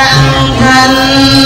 อังคัน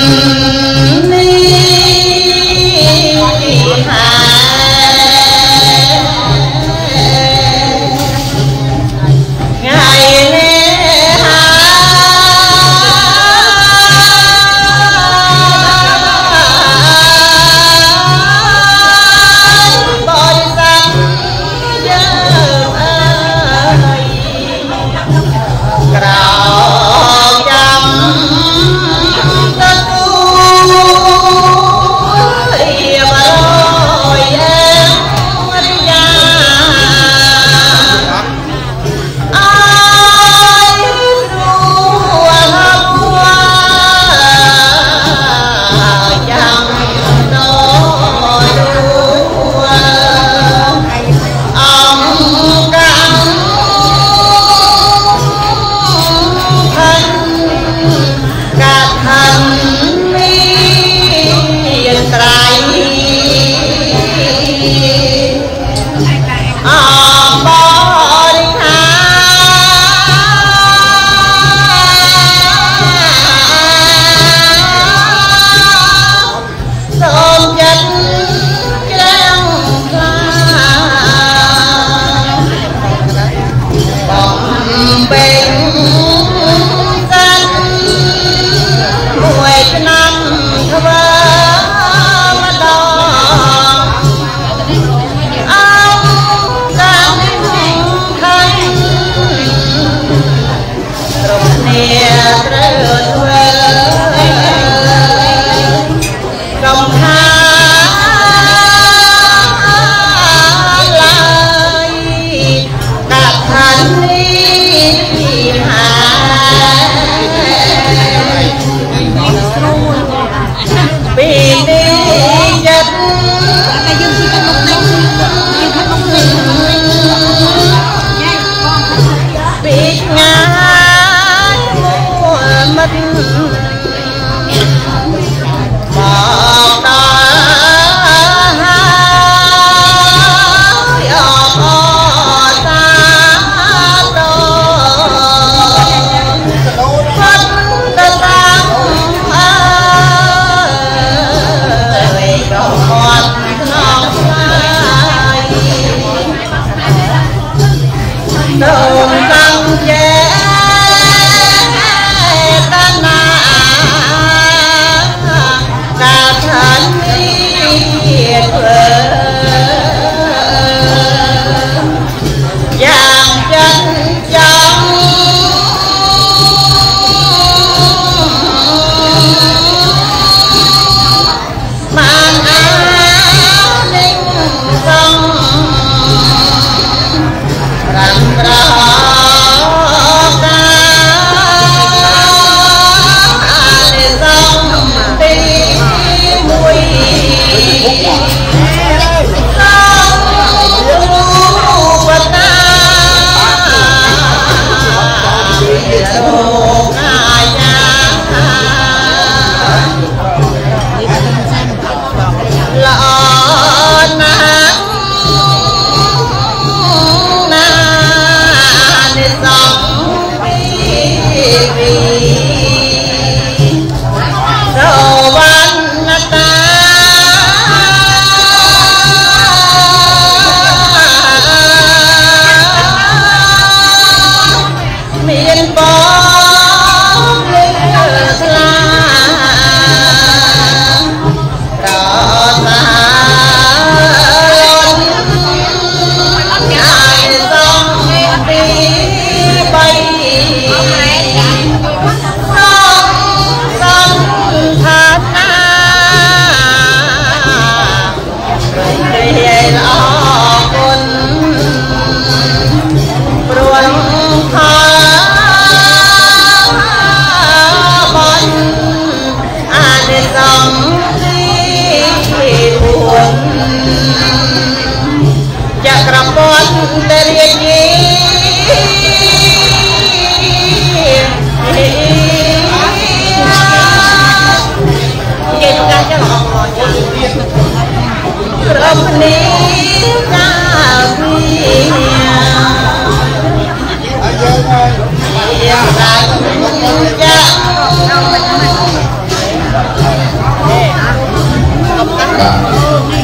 Hallelujah. សំរីពួនចក្រពតតរាជីក្រមនេះតាវីអាយយើងហើយយ៉ាបានយ៉ា God.